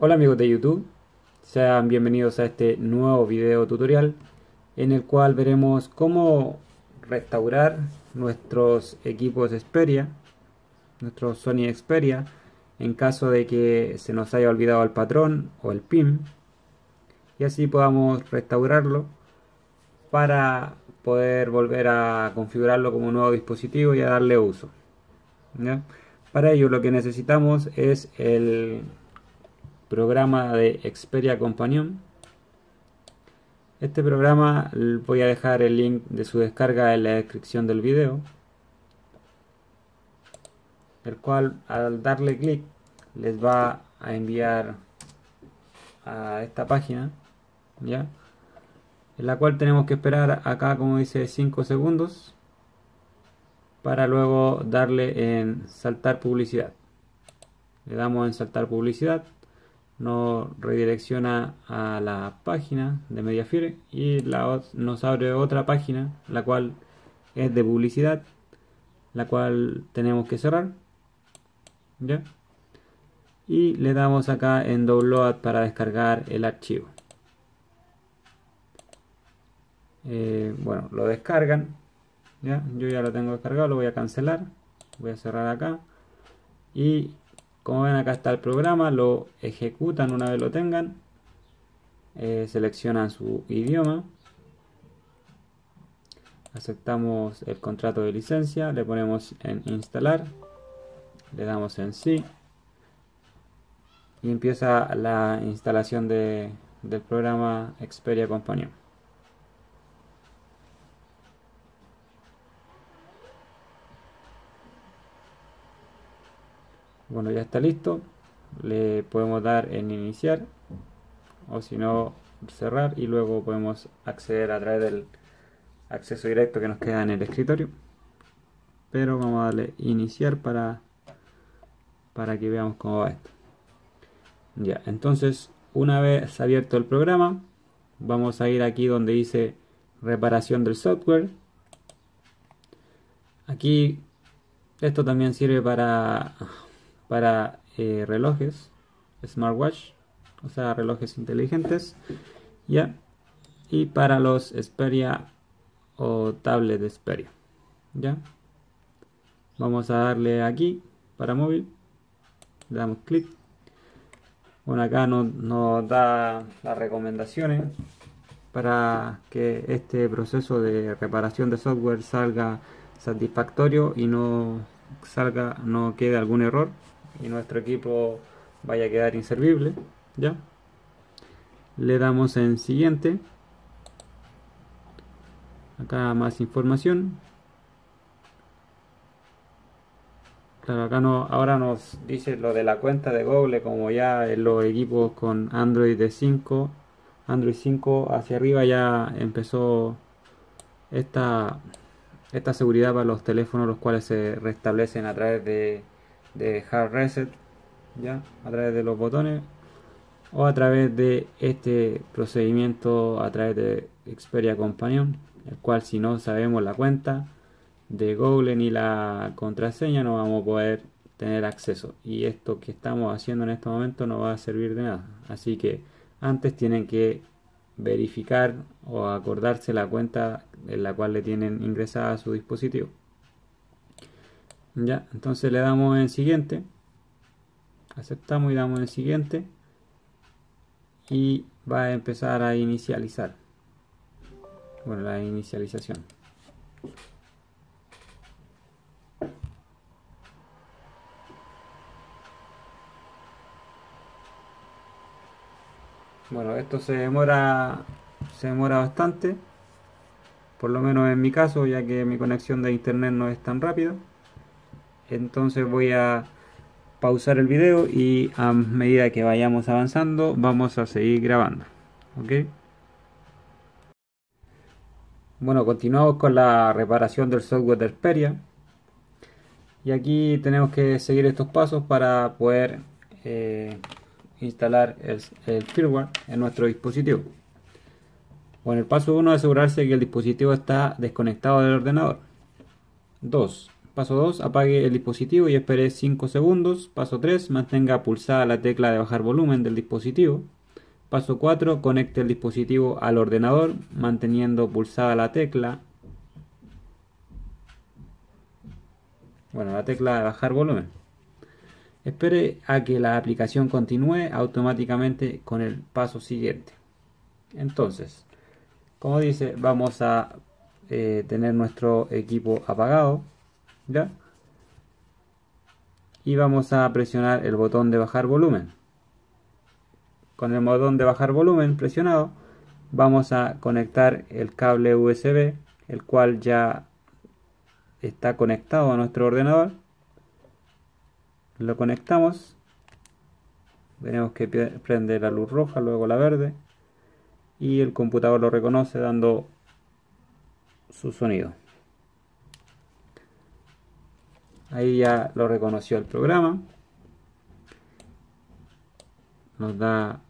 Hola amigos de YouTube, sean bienvenidos a este nuevo video tutorial en el cual veremos cómo restaurar nuestros equipos Xperia, nuestros Sony Xperia, en caso de que se nos haya olvidado el patrón o el PIN y así podamos restaurarlo para poder volver a configurarlo como un nuevo dispositivo y a darle uso. Para ello lo que necesitamos es el programa de Xperia Companion. Este programa voy a dejar el link de su descarga en la descripción del video. El cual al darle clic les va a enviar a esta página. ¿Ya? En la cual tenemos que esperar acá como dice 5 segundos para luego darle en saltar publicidad. Le damos en saltar publicidad nos redirecciona a la página de Mediafire y la, nos abre otra página la cual es de publicidad la cual tenemos que cerrar ¿ya? y le damos acá en download para descargar el archivo eh, bueno lo descargan ¿ya? yo ya lo tengo descargado lo voy a cancelar voy a cerrar acá y como ven acá está el programa, lo ejecutan una vez lo tengan, eh, seleccionan su idioma, aceptamos el contrato de licencia, le ponemos en instalar, le damos en sí y empieza la instalación de, del programa Xperia Companion. Bueno ya está listo le podemos dar en iniciar o si no cerrar y luego podemos acceder a través del acceso directo que nos queda en el escritorio. Pero vamos a darle iniciar para para que veamos cómo va esto. Ya entonces una vez abierto el programa vamos a ir aquí donde dice reparación del software. Aquí esto también sirve para para eh, relojes, smartwatch, o sea, relojes inteligentes, ya, y para los Xperia o tablet de Xperia, ya. Vamos a darle aquí para móvil, le damos clic. Bueno, acá nos, nos da las recomendaciones para que este proceso de reparación de software salga satisfactorio y no salga, no quede algún error y nuestro equipo vaya a quedar inservible ya le damos en siguiente. Acá más información. Claro acá no ahora nos dice lo de la cuenta de Google como ya en los equipos con Android de 5 Android 5 hacia arriba ya empezó esta esta seguridad para los teléfonos los cuales se restablecen a través de de hard reset ya a través de los botones o a través de este procedimiento a través de Xperia Companion el cual si no sabemos la cuenta de Google ni la contraseña no vamos a poder tener acceso. Y esto que estamos haciendo en este momento no va a servir de nada. Así que antes tienen que verificar o acordarse la cuenta en la cual le tienen ingresada a su dispositivo ya entonces le damos en siguiente. Aceptamos y damos en siguiente. Y va a empezar a inicializar. Bueno la inicialización. Bueno esto se demora se demora bastante. Por lo menos en mi caso ya que mi conexión de internet no es tan rápida entonces voy a pausar el video y a medida que vayamos avanzando vamos a seguir grabando ok bueno continuamos con la reparación del software de Xperia. Y aquí tenemos que seguir estos pasos para poder eh, instalar el, el, firmware en nuestro dispositivo. Bueno el paso 1 es asegurarse que el dispositivo está desconectado del ordenador. 2 Paso 2, apague el dispositivo y espere 5 segundos. Paso 3, mantenga pulsada la tecla de bajar volumen del dispositivo. Paso 4, conecte el dispositivo al ordenador manteniendo pulsada la tecla. Bueno, la tecla de bajar volumen. Espere a que la aplicación continúe automáticamente con el paso siguiente. Entonces, como dice, vamos a eh, tener nuestro equipo apagado. ¿Ya? Y vamos a presionar el botón de bajar volumen. Con el botón de bajar volumen presionado, vamos a conectar el cable USB, el cual ya está conectado a nuestro ordenador. Lo conectamos. Veremos que prende la luz roja, luego la verde. Y el computador lo reconoce dando su sonido. Ahí ya lo reconoció el programa. Nos da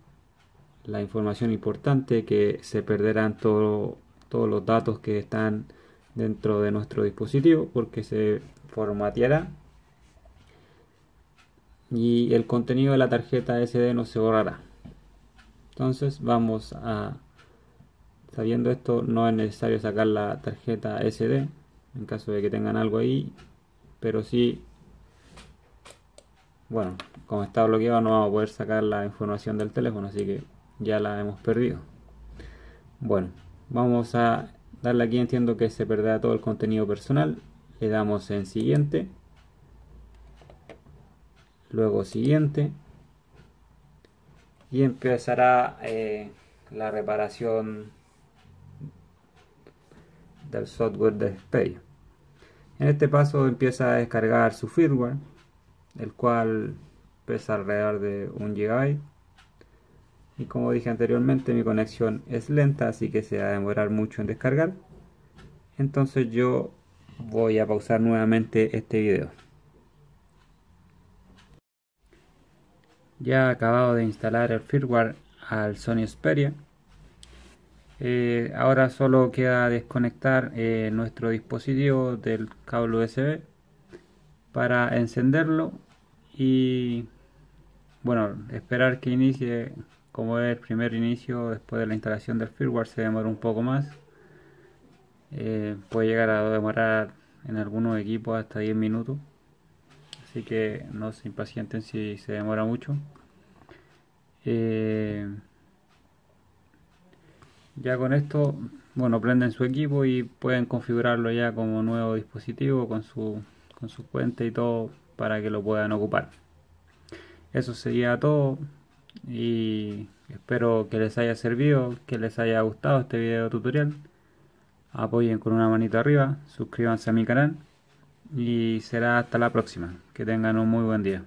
la información importante que se perderán todos los datos que están dentro de nuestro dispositivo porque se formateará y el contenido de la tarjeta SD no se borrará. Entonces vamos a, sabiendo esto, no es necesario sacar la tarjeta SD en caso de que tengan algo ahí pero sí bueno como está bloqueado no vamos a poder sacar la información del teléfono así que ya la hemos perdido. Bueno vamos a darle aquí entiendo que se perderá todo el contenido personal le damos en siguiente luego siguiente y empezará eh, la reparación del software de Expedia en este paso empieza a descargar su firmware, el cual pesa alrededor de un GB. Y como dije anteriormente, mi conexión es lenta, así que se va a demorar mucho en descargar. Entonces yo voy a pausar nuevamente este video. Ya he acabado de instalar el firmware al Sony Xperia eh, ahora solo queda desconectar eh, nuestro dispositivo del cable USB para encenderlo y bueno esperar que inicie. Como es el primer inicio después de la instalación del firmware se demora un poco más. Eh, puede llegar a demorar en algunos equipos hasta 10 minutos. Así que no se impacienten si se demora mucho ya con esto, bueno, prenden su equipo y pueden configurarlo ya como nuevo dispositivo con su, con su cuenta y todo para que lo puedan ocupar. Eso sería todo y espero que les haya servido, que les haya gustado este video tutorial. Apoyen con una manita arriba, suscríbanse a mi canal y será hasta la próxima. Que tengan un muy buen día.